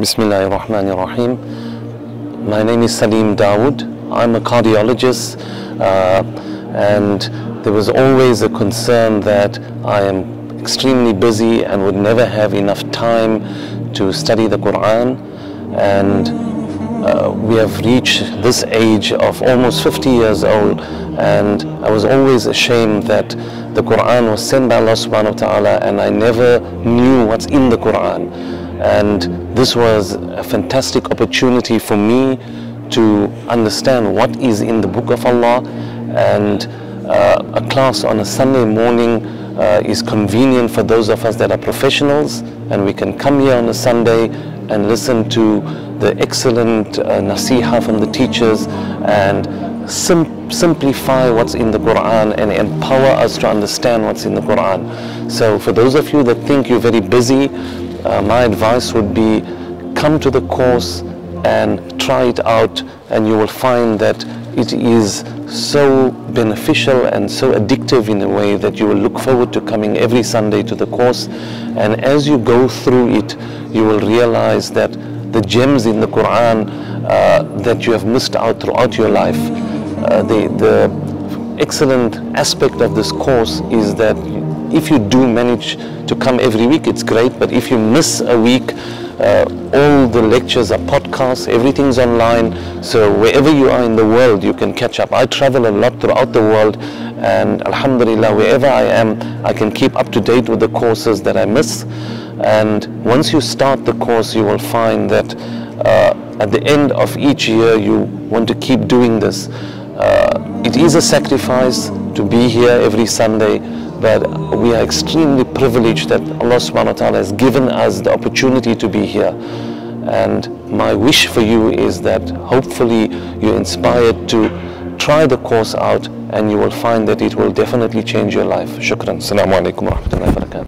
Bismillah ar-Rahman ar-Rahim. My name is Saleem Dawood. I'm a cardiologist uh, and there was always a concern that I am extremely busy and would never have enough time to study the Quran and uh, we have reached this age of almost 50 years old and I was always ashamed that the Quran was sent by Allah subhanahu wa ta'ala and I never knew what's in the Quran and this was a fantastic opportunity for me to understand what is in the book of Allah and uh, a class on a Sunday morning uh, is convenient for those of us that are professionals and we can come here on a Sunday and listen to the excellent uh, nasiha from the teachers and sim simplify what's in the Quran and empower us to understand what's in the Quran. So for those of you that think you're very busy, uh, my advice would be come to the course and try it out and you will find that it is so beneficial and so addictive in a way that you will look forward to coming every Sunday to the course. And as you go through it you will realize that the gems in the Quran uh, that you have missed out throughout your life uh, the, the excellent aspect of this course is that if you do manage to come every week it's great but if you miss a week uh, all the lectures are podcasts, everything's online, so wherever you are in the world, you can catch up. I travel a lot throughout the world, and Alhamdulillah, wherever I am, I can keep up to date with the courses that I miss. And once you start the course, you will find that uh, at the end of each year, you want to keep doing this. Uh, it is a sacrifice to be here every Sunday, but we are extremely privileged that Allah subhanahu wa ta'ala has given us the opportunity to be here. And my wish for you is that hopefully you're inspired to try the course out and you will find that it will definitely change your life. Shukran. Assalamu alaikum wa rahmatullahi wa barakatuh.